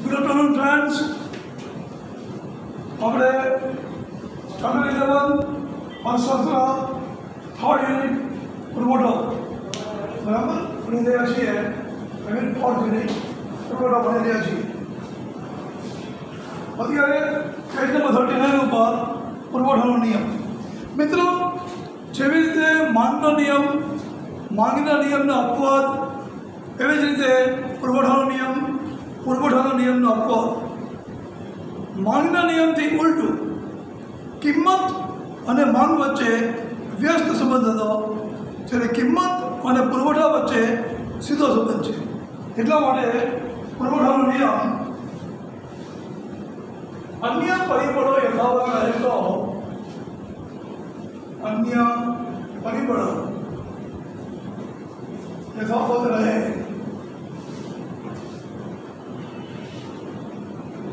Good afternoon friends આપણે standard eleven અર્થશાસ્ત્ર third unit પુરવઠો બરાબર ભણી રહ્યા છીએ આઈ મીન ફોર્થ યુનિટ પુરવઠો ભણી રહ્યા છીએ અત્યારે પેજ નંબર થર્ટી નાઇન ઉપર પુરવઠાનો નિયમ મિત્રો જેવી રીતે માંગનો નિયમ માંગના નિયમનો અપવાદ એવી જ રીતે પુરવઠાનો નિયમ, પુરવઠાનો નિયમનો અપવાદ. માંગના નિયમથી ઉલટું, કિંમત અને માંગ વચ્ચે વ્યસ્ત સંબંધ હતો, જ્યારે કિંમત અને પુરવઠા વચ્ચે સીધો સંબંધ છે. એટલા માટે પુરવઠાનો નિયમ અન્ય પરિબળો યથાવત રહે તો અન્ય પરિબળો યથાવત રહે.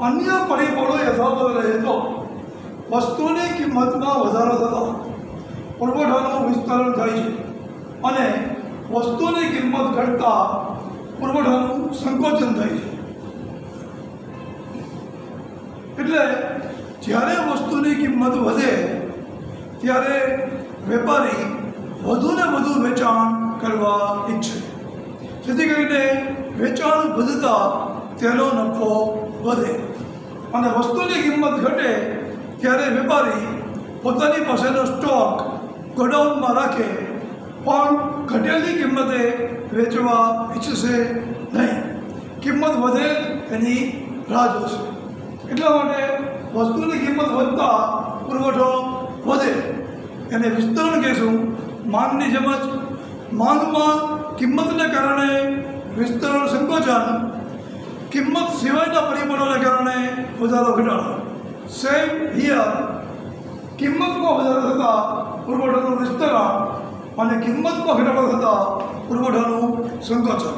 અન્ય પરિબળો યથાવત રહે તો વસ્તુની કિંમતમાં વધારો થતો પુરવઠાનું વિસ્તરણ થાય છે અને વસ્તુની કિંમત ઘટતા પુરવઠાનું સંકોચન થાય છે. એટલે જ્યારે વસ્તુની કિંમત વધે, ત્યારે વેપારી વધુને વધુ વેચાણ કરવા ઈચ્છે. જેથી કરીને વેચાણ વધતા તેનો નફો વધે. અને વસ્તુની કિંમત ઘટે ત્યારે વેપારી પોતાની પાસેનો સ્ટોક ગોડાઉનમાં રાખે, પણ ઘટેલી કિંમતે વેચવા ઈચ્છશે નહીં. કિંમત વધે એની રાહ જોશે. એટલા માટે વસ્તુની કિંમત વધતા પુરવઠો વધે. એને વિસ્તરણ કહેશું માંગની જેમ જ. માંગમાં કિંમતને કારણે વિસ્તરણ સંકોચન કિંમત સિવાયના પરિબળોને કારણે વધારો ઘટાડો. સેમ હિયર કિંમતમાં વધારો થતાં પુરવઠાનું વિસ્તરણ અને કિંમતમાં ઘટાડો થતાં પુરવઠાનું સંકોચન.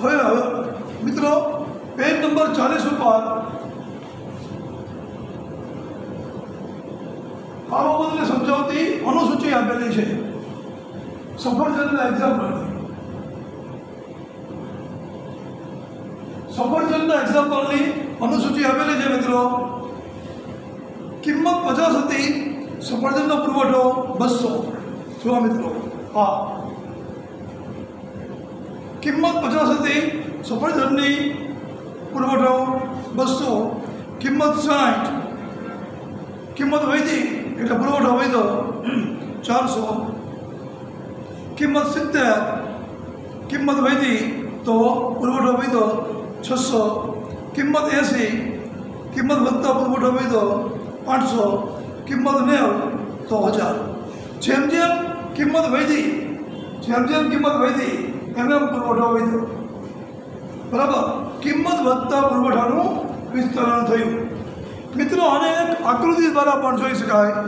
હવે હવે, મિત્રો પેજ નંબર ચાલીસ ઉપર આ બાબતને સમજાવતી અનુસૂચિ આપેલી છે. સફરજનના એક્ઝામ્પલની સફરજનના એક્ઝામ્પલની અનુસૂચિ આપેલી છે મિત્રો કિંમત પચાસ હતી સફરજનનો પુરવઠો બસો જોવા મિત્રો હા કિંમત પચાસ હતી સફરજનની પુરવઠો બસો કિંમત સાઠ કિંમત વધી એટલે પુરવઠો વધ્યો ચારસો કિંમત સિત્તેર કિંમત વધી તો પુરવઠો વધ્યો છસો કિંમત એંસી કિંમત વધતા પુરવઠો વધ્યો પાંચસો કિંમત નેવ તો હજાર જેમ જેમ કિંમત વધી જેમ જેમ કિંમત વધી એમ એમ પુરવઠો વધ્યો બરાબર કિંમત વધતા પુરવઠાનું વિસ્તરણ થયું મિત્રો આને એક આકૃતિ દ્વારા પણ જોઈ શકાય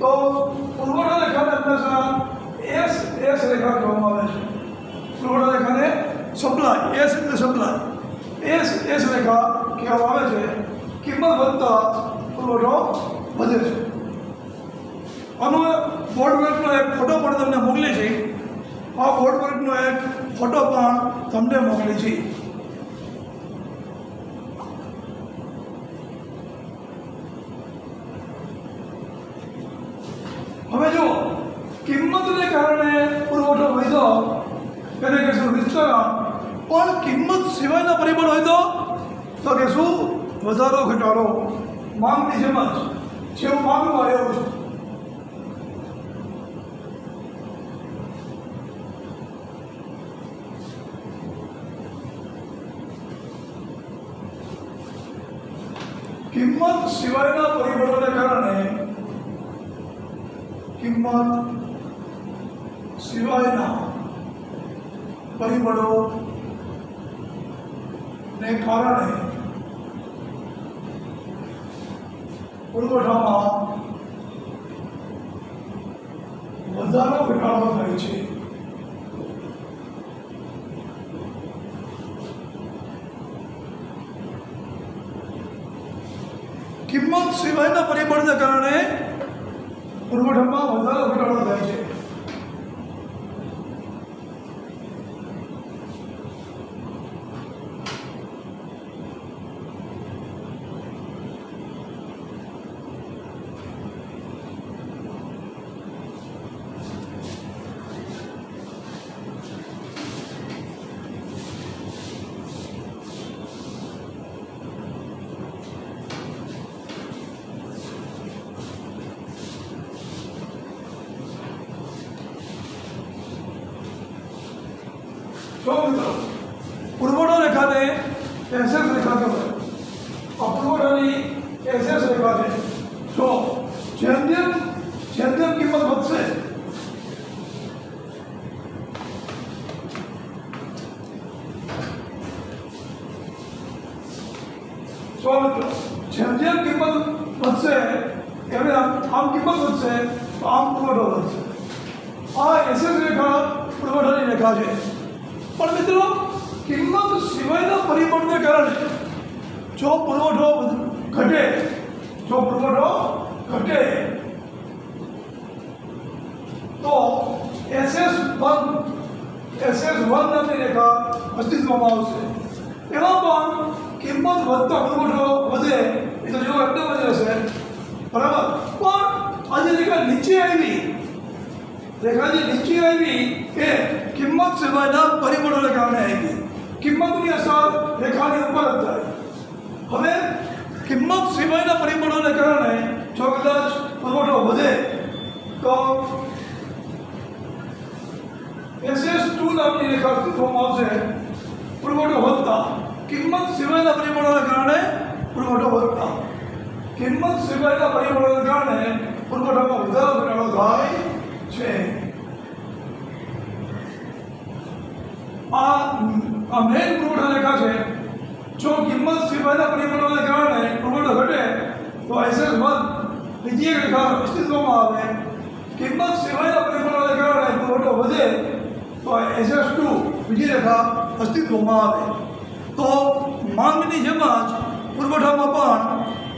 તો પુરવઠા રેખાને હંમેશા એસ એસ રેખા કહેવામાં આવે છે. પુરવઠા રેખાને સપ્લાય એસ એટલે સપ્લાય એસ એસ રેખા કહેવામાં આવે છે. કિંમત વધતા પુરવઠો વધે છે. આનો બોર્ડ વર્કનો એક ફોટો પણ તમને મોકલી છે. આ બોર્ડ વર્કનો એક ફોટો પણ તમને મોકલી છે હવે જો કિંમતને કારણે પુરવઠો વધ્યો એને કહેશું વિસ્તરણ પણ કિંમત સિવાયના પરિબળ હોય તો? તો કે શું? વધારો ઘટાડો. માંગની જેમ જ. છે હું માંગવા આવ્યો છે કિંમત સિવાયના પરિબળોને કારણે કિંમત સિવાયના પરિબળો ને કારણે પુરવઠામાં વધારો ઘટાડો થાય છે કિંમત સિવાયના પરિબળને કારણે પુરવઠામાં વધારો ઘટાડો થાય છે ने कैसे से लिखा था ने कैसे से लिखा थे तो ટુ નામની રેખા અસ્તિત્વમાં આવશે પુરવઠો વધતા કિંમત સિવાયના પરિબળોને કારણે પુરવઠો વધતા કિંમત સિવાયના પરિબળોને કારણે પુરવઠામાં વધારો ઘટાડો થાય છે આ આ મેઇન પુરવઠા રેખા છે જો કિંમત સિવાયના પરિબળોને કારણે પુરવઠો ઘટે તો એસએસ વન બીજી એક રેખા અસ્તિત્વમાં આવે કિંમત સિવાયના પરિબળોને કારણે પુરવઠો વધે તો એસએસ ટુ બીજી રેખા અસ્તિત્વમાં આવે તો માંગની જેમ જ પુરવઠામાં પણ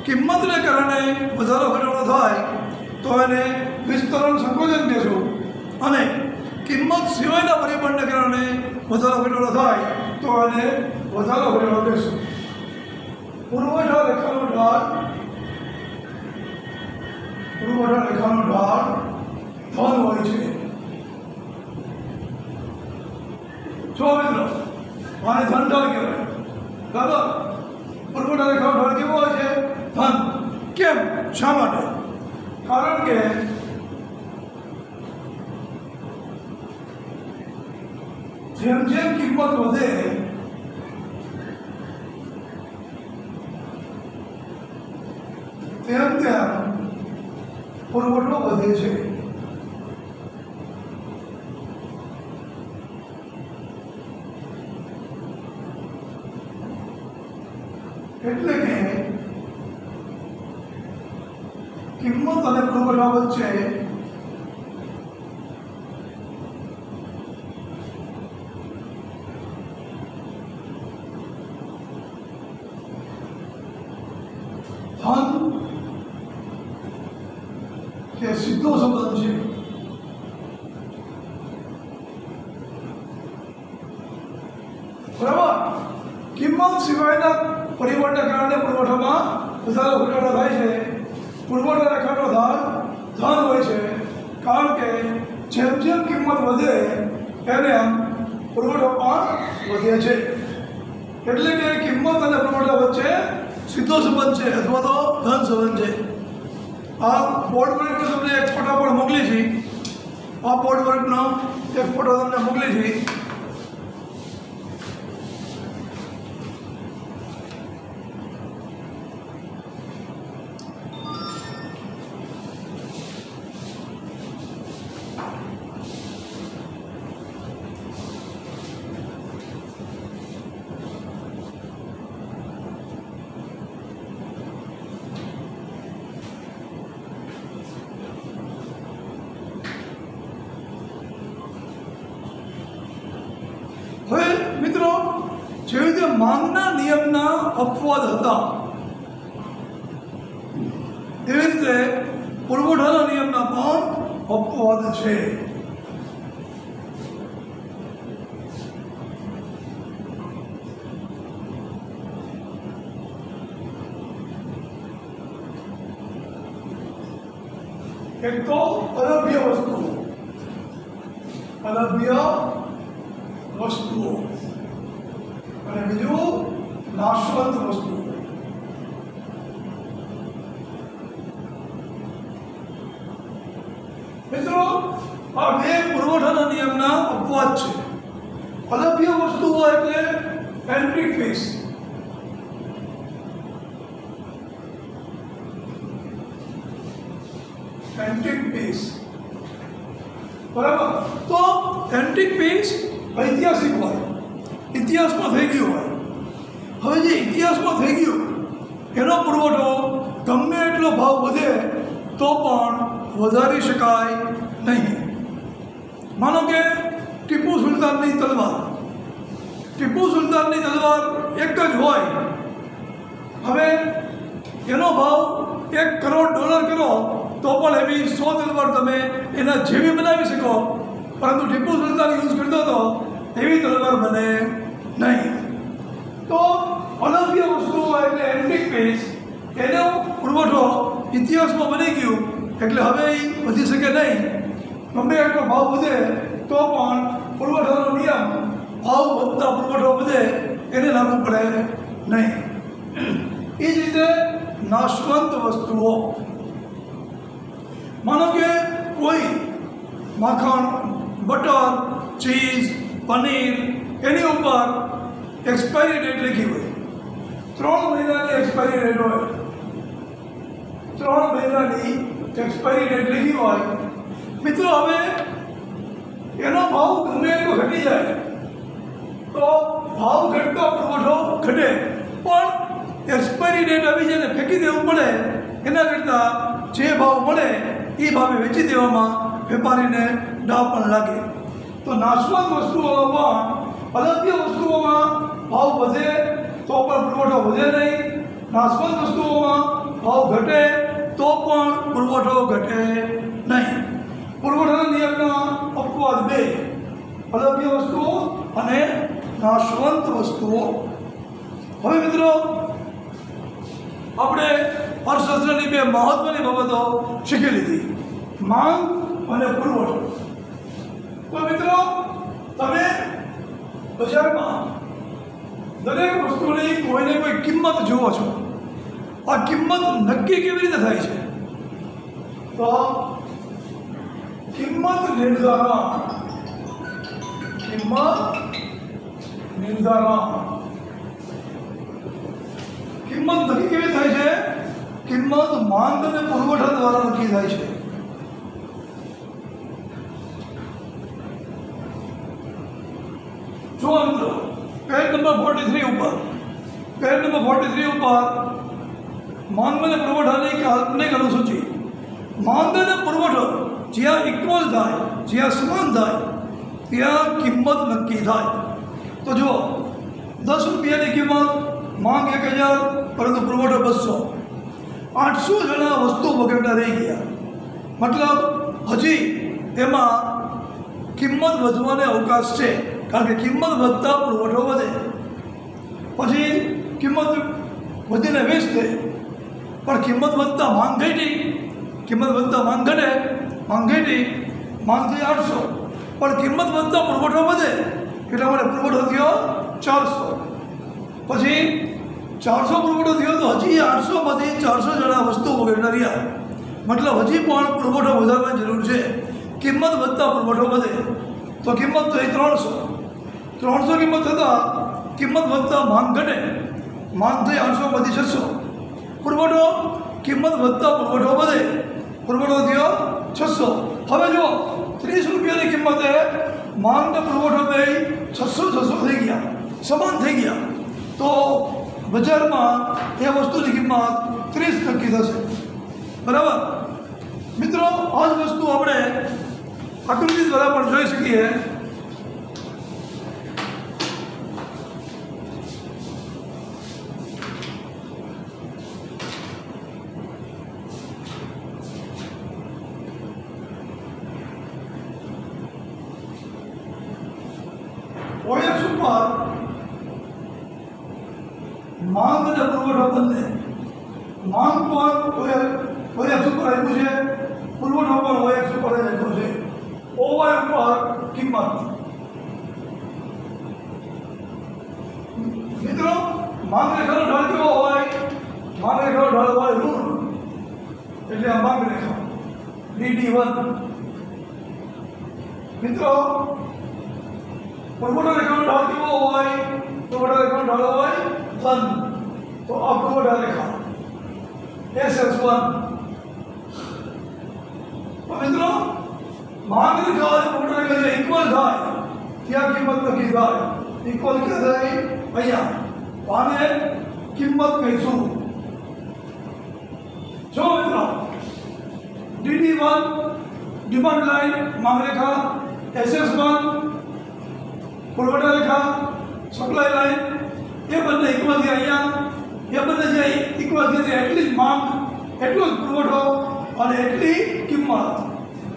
કિંમતને કારણે વધારો ઘટાડો થાય તો એને વિસ્તરણ સંકોચન કહેશું અને કિંમત સિવાયના પરિબળને કારણે વધારો ઘટાડો થાય તો એને વધારો ઘટાડો કહેશું પુરવઠા રેખાનો ઢાળ પુરવઠા રેખાનો ઢાળ Vamos! બરાબર? કિંમત સિવાયના પરિબળના કારણે પુરવઠામાં વધારો ઘટાડો થાય છે. પુરવઠા રેખાનો ધાર ધન હોય છે. કારણ કે જેમ જેમ કિંમત વધે, એમ એમ પુરવઠો પણ વધે છે. એટલે કે કિંમત અને પુરવઠા વચ્ચે સીધો સંબંધ છે અથવા તો ધન સંબંધ છે. આ બોર્ડ વર્કનો તમને એક ફોટો પણ મોકલી છે. આ બોર્ડ વર્કનો એક ફોટો તમને મોકલી છે હવે મિત્રો જેવી રીતે માંગના નિયમના અપવાદ હતા એવી રીતે પુરવઠાના નિયમના પણ અપવાદ છે. એક તો અલભ્ય વસ્તુ અલભ્ય વસ્તુઓ. one of the most તો પણ વધારી શકાય નહીં. માનો કે ટીપુ સુલતાનની તલવાર. ટીપુ સુલતાનની તલવાર એક જ હોય. હવે એનો ભાવ એક કરોડ ડોલર કરો, તો પણ એવી સો તલવાર તમે એના જેવી બનાવી શકો. પરંતુ ટીપુ સુલતાન યુઝ કરતો હતો, એવી તલવાર બને નહીં. તો અલભ્ય વસ્તુઓ એટલે એન્ટિક પીસ એનો પુરવઠો ઇતિહાસમાં બની ગયું એટલે હવે એ વધી શકે નહીં ગમે એટલો ભાવ વધે તો પણ પુરવઠાનો નિયમ ભાવ વધતા પુરવઠો વધે એને લાગુ પડે નહીં એ જ રીતે નાશવંત વસ્તુઓ માનો કે કોઈ માખણ બટર ચીઝ પનીર એની ઉપર એક્સપાયરી ડેટ લખી હોય ત્રણ મહિનાની એક્સપાયરી ડેટ હોય ત્રણ મહિનાની એક્સપાયરી ડેટ લીધી હોય, મિત્રો હવે એનો ભાવ ગમે એટલો ઘટી જાય. તો ભાવ ઘટતો પુરવઠો ઘટે. પણ એક્સપાયરી ડેટ આવી જાય ફેંકી દેવું પડે, એના કરતાં જે ભાવ મળે એ ભાવે વેચી દેવામાં વેપારીને ડાવ પણ લાગે. તો નાશવંત વસ્તુઓમાં અલગ્ય વસ્તુઓમાં ભાવ વધે, તો પણ પુરવઠો વધે નહીં. નાશવંત વસ્તુઓમાં ભાવ ઘટે તો પણ પુરવઠો ઘટે નહીં. પુરવઠાના નિયમના અપવાદ બે. અલભ્ય વસ્તુઓ અને નાશવંત વસ્તુઓ. હવે મિત્રો, આપણે અર્થશાસ્ત્રની બે મહત્વની બાબતો શીખી લીધી. માંગ અને પુરવઠો. તો મિત્રો, તમે બજારમાં દરેક વસ્તુની કોઈને કોઈ કિંમત જુઓ છો. આ કિંમત નક્કી કેવી રીતે થાય છે? તો કિંમત નિર્ધારણ. કિંમત નિર્ધારણ. કિંમત નક્કી કેવી થાય છે? કિંમત માંગ અને પુરવઠા દ્વારા નક્કી થાય છે. જો મિત્રો પેજ નંબર ફોર્ટી થ્રી ઉપર. પેજ નંબર ફોર્ટી થ્રી ઉપર માંગ અને પુરવઠાની કાલ્પનિક અનુસૂચિ માંગ અને પુરવઠો જ્યાં ઇક્વલ થાય જ્યાં સમાન થાય ત્યાં કિંમત નક્કી થાય તો જુઓ દસ રૂપિયાની કિંમત માંગ એક હજાર પરંતુ પુરવઠો બસો આઠસો જણા વસ્તુ વગરના રહી ગયા મતલબ હજી એમાં કિંમત વધવાને અવકાશ છે કારણ કે કિંમત વધતા પુરવઠો વધે પછી કિંમત વધીને વીસ થઈ પણ કિંમત વધતા માંગ નહીં કિંમત વધતા માંગ ઘટે માંગ આઠસો. પણ કિંમત વધતા પુરવઠો વધે એટલા માટે પુરવઠો થયો ચારસો. પછી ચારસો પુરવઠો થયો તો હજી આઠસોમાંથી ચારસો જણા વસ્તુ વગરના રહ્યા. મતલબ હજી પણ પુરવઠો વધારવાની જરૂર છે. કિંમત વધતા પુરવઠો વધે. તો કિંમત થઈ ત્રણસો. ત્રણસો કિંમત થતાં કિંમત વધતા માંગ ઘટે માંગ થઈ આઠસોમાંથી છસો. પુરવઠો કિંમત વધતા પુરવઠો વધે પુરવઠો થયો છસો હવે જો ત્રીસ રૂપિયાની કિંમતે માંગ ને પુરવઠો બે છસો છસો થઈ ગયા સમાન થઈ ગયા તો બજારમાં એ વસ્તુની કિંમત ત્રીસ નક્કી થશે બરાબર મિત્રો આ જ વસ્તુ આપણે આકૃતિ દ્વારા પણ જોઈ શકીએ માંગ પર ઓએક્સ ઉપર આપ્યું છે પુરવઠો પર ઓએક્સ ઉપર જ આપ્યો છે ઓવાય ઉપર કિંમત મિત્રો માંગ રેખાનો ઢાળ કેવો હોય માંગ રેખાનો ઢાળ હોય ઋણ એટલે આ માંગ રેખા ડીડી વન મિત્રો પુરવઠા રેખાનો ઢાળ કેવો હોય પુરવઠા રેખાનો ઢાળ હોય વન તો આ પુરવઠા રેખા SS1. तो मित्रों मांगलिक और पूर्ण का जो इक्वल था, क्या कीमत तो की था? इक्वल क्या था भैया, माने कीमत कैसू जो मित्रों D D one demand line मांगने का एस एस वन पुरवठा रेखा सप्लाई लाइन ये बनने इक्वल दिया એ બંને જે ઇક્વલ છે એટલી જ માંગ એટલો જ પુરવઠો અને એટલી કિંમત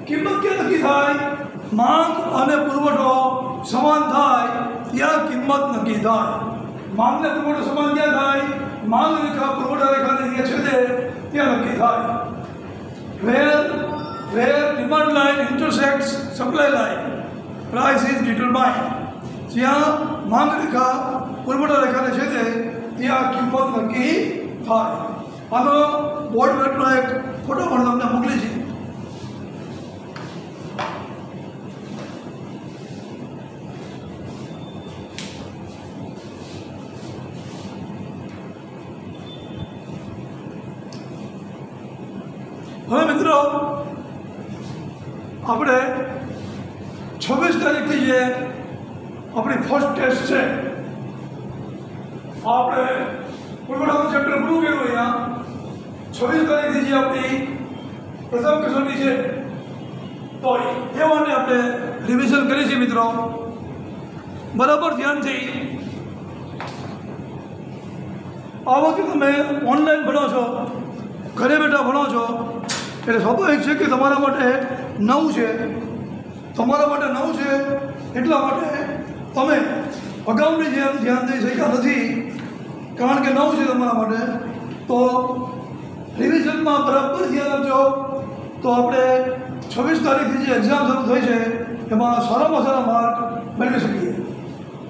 કિંમત ક્યાં નક્કી થાય માંગ અને પુરવઠો સમાન થાય ત્યાં કિંમત નક્કી થાય માંગ ને પુરવઠો સમાન ક્યાં થાય માંગ રેખા પુરવઠા રેખાને જે છેદે ત્યાં નક્કી થાય where where demand line intersects supply line price is determined જ્યાં માંગ રેખા પુરવઠા રેખાને છેદે ત્યાં કિંમત નક્કી થાય આનો બોર્ડ વેટનો એક ફોટો પણ તમને મોકલી છે આ વખતે તમે ઓનલાઈન ભણો છો? ઘરે બેઠા ભણો છો? એટલે સ્વાભાવિક છે કે તમારા માટે નવું છે. તમારા માટે નવું છે એટલા માટે તમે અગાઉની જેમ ધ્યાન દઈ શક્યા નથી. કારણ કે નવું છે તમારા માટે. તો રિવિઝનમાં બરાબર ધ્યાન આપજો. તો આપણે છવ્વીસ તારીખથી જે એક્ઝામ શરૂ થઈ છે, એમાં સારામાં સારા માર્ક મેળવી શકીએ.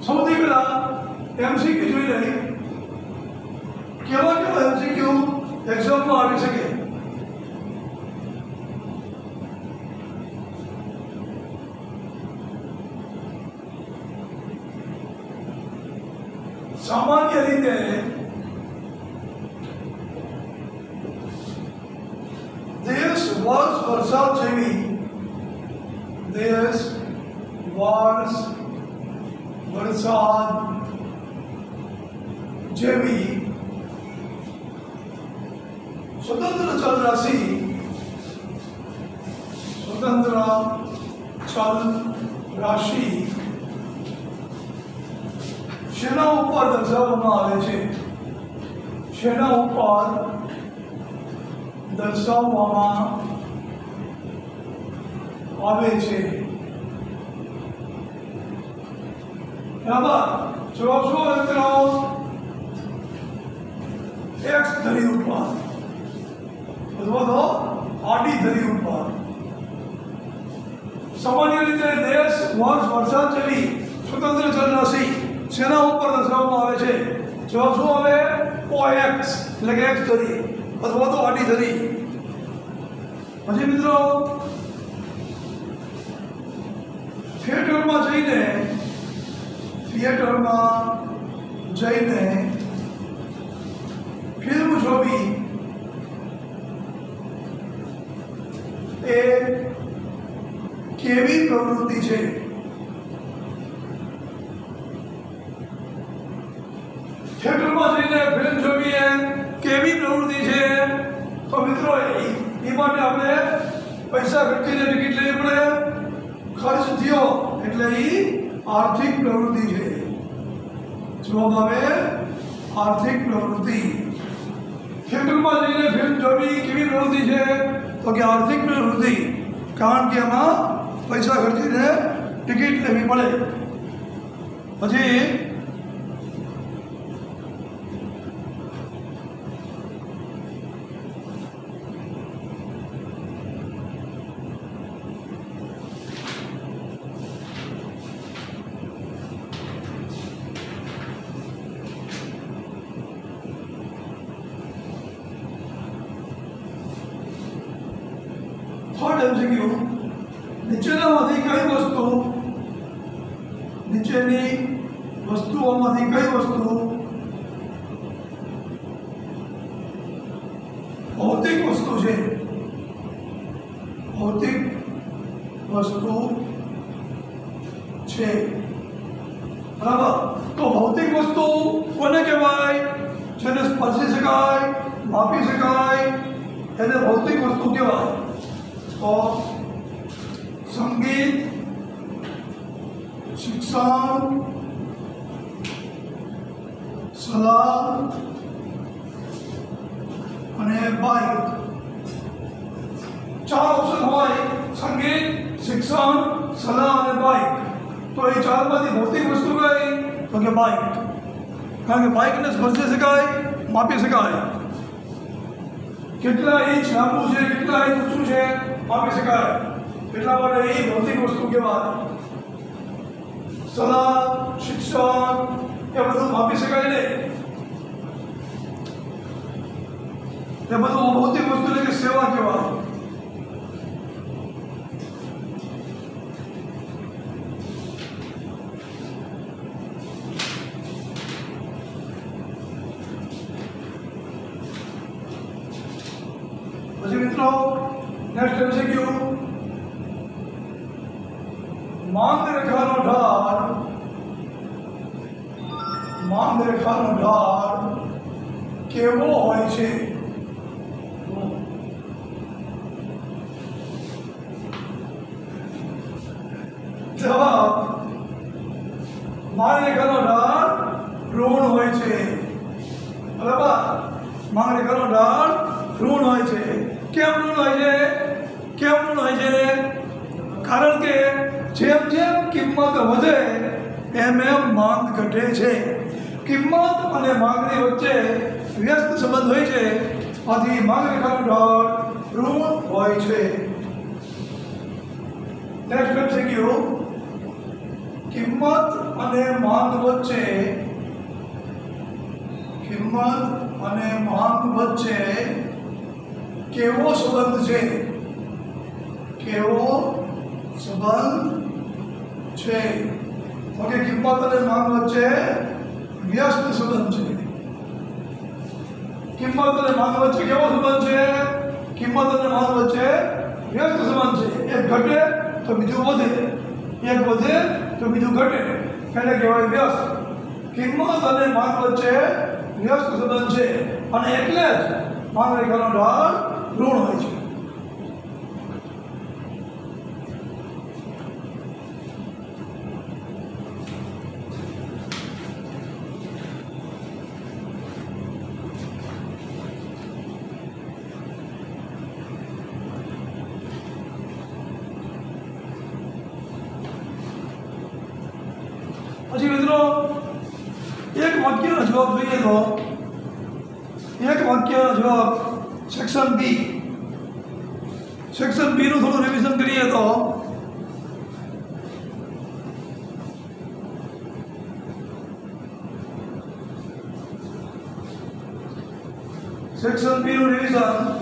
સૌથી પહેલાં એમસીક્યુ જોઈ લઈ. કેવા કેવા એમસીક્યુ એક્ઝામમાં આવી શકે સામાન્ય રીતે દેશ વર્ષ વરસાદ જેવી દેશ વર્ષ વરસાદ જેવી સ્વતંત્ર ચલ રાશિ સ્વતંત્ર ચલ રાશિ શેના ઉપર દર્શાવવામાં આવે છે શેના ઉપર દર્શાવવામાં આવે છે બરાબર જવાબ શું આવે મિત્રો એક્સ ધરી ઉપર તો આડી ધરી ઉપર. સામાન્ય રીતે દેશ વર્ષ વર્ષાંજલિ સ્વતંત્ર જનરાશિ સેના ઉપર દર્શાવવામાં આવે છે? જવાબ શું આવે? ઓએક્સ એટલે કે એક્સ ધરી, અથવા તો આડી ધરી. પછી મિત્રો, થિયેટરમાં જઈને થિયેટરમાં જઈને ફિલ્મ જોવી એ કેવી પ્રવૃત્તિ છે? થિયેટરમાં જઈને ફિલ્મ જોવી કેવી પ્રવૃત્તિ છે? તો મિત્રો, એ માટે આપણે પૈસા ખર્ચીને ટિકિટ લેવી પડે ખર્ચ થયો એટલે એ આર્થિક પ્રવૃત્તિ છે. જવાબ આવે આર્થિક પ્રવૃત્તિ. થિયેટરમાં જઈને ફિલ્મ જોવી કેવી પ્રવૃત્તિ છે? તો કે આર્થિક વૃદ્ધિ કારણ કે એમાં પૈસા ખર્ચીને ટિકિટ લેવી પડે. પછી નીચેની વસ્તુઓમાંથી કઈ વસ્તુ ભૌતિક વસ્તુ છે ભૌતિક વસ્તુ છે બરાબર તો ભૌતિક વસ્તુ કોને કહેવાય જેને સ્પર્શી શકાય માપી શકાય એને ભૌતિક વસ્તુ કહેવાય તો માપી શકાય કેટલા ઇંચ લાંબુ છે કેટલા ઇંચ ઊંચું છે માપી શકાય એટલા માટે એ ભૌતિક વસ્તુ કહેવાય સલાહ શિક્ષણ એ બધું માપી શકાય ને એ બધું ભૌતિક વસ્તુ એટલે કે સેવા કહેવાય હોય છે નેક્સ્ટ એમસીક્યુ કિંમત અને માંગ વચ્ચે કિંમત અને માંગ વચ્ચે કેવો સંબંધ છે કેવો સંબંધ છે ઓકે કિંમત અને માંગ વચ્ચે વ્યસ્ત સંબંધ છે કિંમત અને માંગ વચ્ચે કેવો સંબંધ છે કિંમત અને માલ વચ્ચે વ્યસ્ત સંબંધ છે. એક ઘટે તો બીજું વધે. એક વધે તો બીજું ઘટે. એને કહેવાય વ્યસ્ત. કિંમત અને માલ વચ્ચે વ્યસ્ત સંબંધ છે. અને એટલે જ રેખાનો ઢાળ ઋણ હોય છે. પછી મિત્રો એક વાક્યનો જવાબ જોઈએ તો એક વાક્યનો જવાબ સેક્શન બી સેક્શન બીનું થોડું રિવિઝન કરીએ તો સેક્શન બીનું રિવિઝન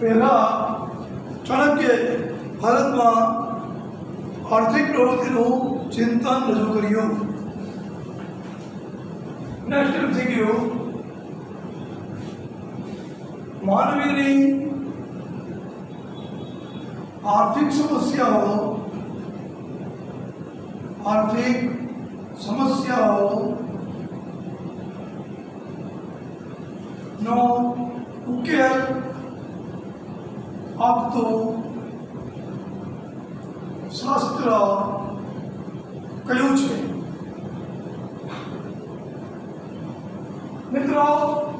પહેલા ચાણક્યએ ભારતમાં આર્થિક પ્રવૃત્તિનું ચિંતન રજૂ કર્યું નેક્સ્ટ એમસીક્યુ માનવીની આર્થિક સમસ્યાઓ આર્થિક સમસ્યાઓ નો ઉકેલ આપતું શાસ્ત્ર કયું છે મિત્રો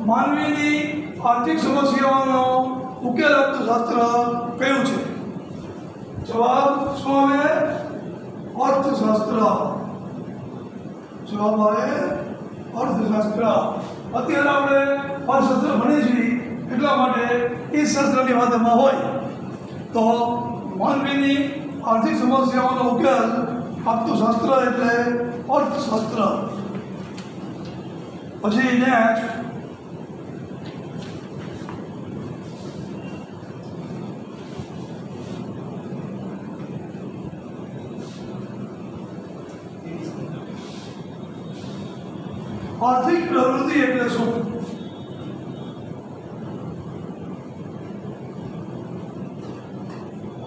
માનવીની આર્થિક સમસ્યાઓનો ઉકેલ આપતું શાસ્ત્ર કયું છે જવાબ શું આવે અર્થશાસ્ત્ર જવાબ આવે અર્થશાસ્ત્ર અત્યારે આપણે અર્થશાસ્ત્ર ભણીએ છીએ એટલા માટે એ શાસ્ત્રની વાત એમાં હોય તો માનવીની આર્થિક સમસ્યાઓનો ઉકેલ આપતું શાસ્ત્ર એટલે અર્થશાસ્ત્ર પછી નેક્સ્ટ આર્થિક પ્રવૃત્તિ એટલે શું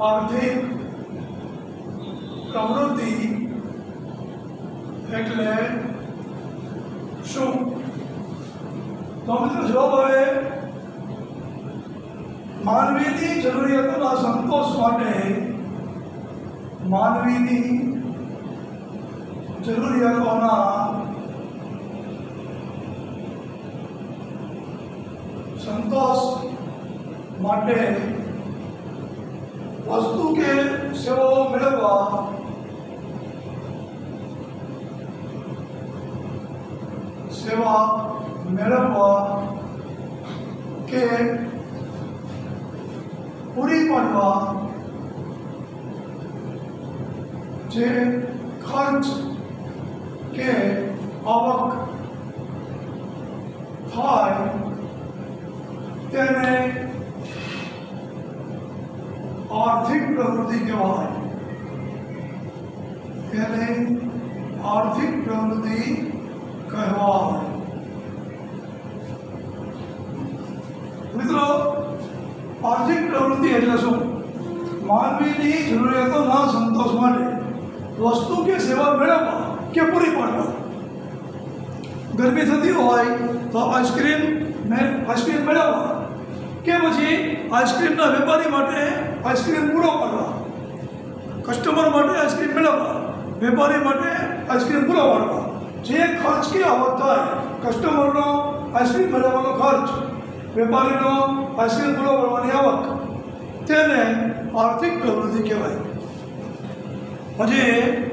આર્થિક પ્રવૃત્તિ એટલે શું તો મિત્રો જવાબ આવે માનવીની જરૂરિયાતોના સંતોષ માટે માનવીની જરૂરિયાતોના સંતોષ માટે वस्तु के ಸೇವೆ मिलवा। सेवा मिलवा के पूरी बनवा। जे खर्च के आवक थाय, तेने તેને આર્થિક પ્રવૃત્તિ કહેવાય તેને આર્થિક પ્રવૃત્તિ કહેવાય મિત્રો આર્થિક પ્રવૃત્તિ એટલે શું માનવીની જરૂરિયાતોના સંતોષ માટે વસ્તુ કે સેવા મેળવવા કે પૂરી પાડવા ગરમી થતી હોય તો આઈસ્ક્રીમ ને આઈસ્ક્રીમ મેળવવા કે પછી આઈસ્ક્રીમના વેપારી માટે આઈસ્ક્રીમ પૂરો પાડવા કસ્ટમર માટે આઈસ્ક્રીમ મેળવવા વેપારી માટે આઈસ્ક્રીમ પૂરા પાડવા જે ખર્ચ કે આવક થાય કસ્ટમરનો આઈસ્ક્રીમ મેળવવાનો ખર્ચ વેપારીનો આઈસ્ક્રીમ પૂરો પાડવાની આવક તેને આર્થિક પ્રવૃત્તિ કહેવાય હજી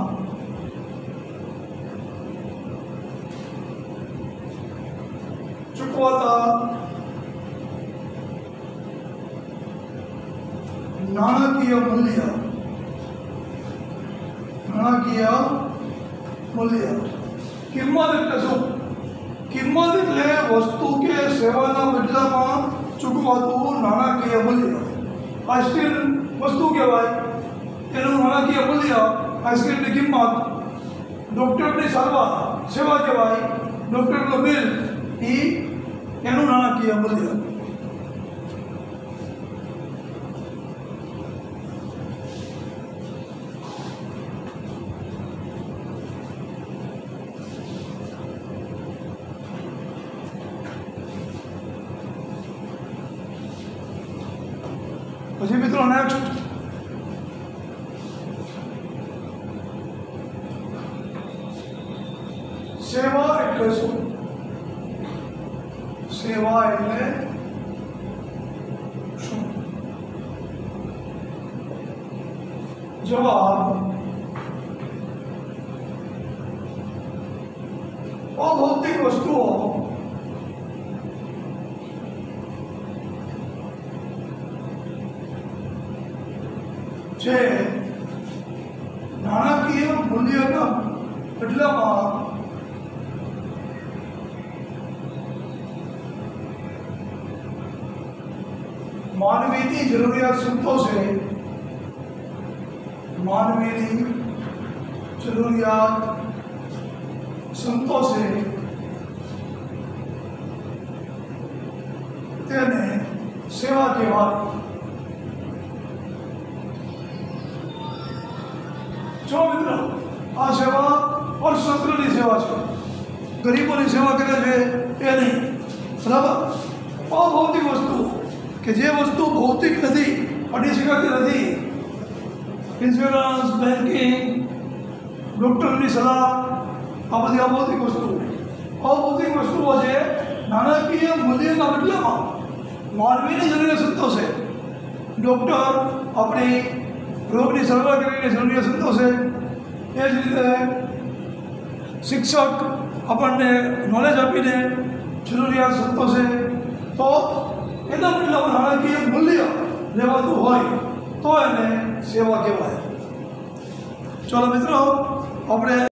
માનવીની જરૂરિયાત સંતોષે તેને સેવા કહેવાય જો મિત્રો આ સેવા અર્થશાસ્ત્રની સેવા છે ગરીબોની સેવા કરે છે એ નહીં બરાબર અભૌતિક વસ્તુ કે જે વસ્તુ ભૌતિક નથી અડી શકાતી નથી ઇન્સ્યોરન્સ બેન્કિંગ ડૉક્ટરની સલાહ, આ બધી અભૌતિક વસ્તુઓ. અભૌતિક વસ્તુઓ છે, નાણાકીય મૂલ્યના બદલામાં માનવીની જરૂરિયાત સંતોષે. ડૉક્ટર આપણી રોગની સલાહ કરીને જરૂરિયાત સંતોષે. એ જ રીતે શિક્ષક આપણને નોલેજ આપીને જરૂરિયાત સંતોષે. તો એના બદલામાં નાણાકીય મૂલ્ય લેવાતું હોય તો એને સેવા કહેવાય. ચલો મિત્રો આપણે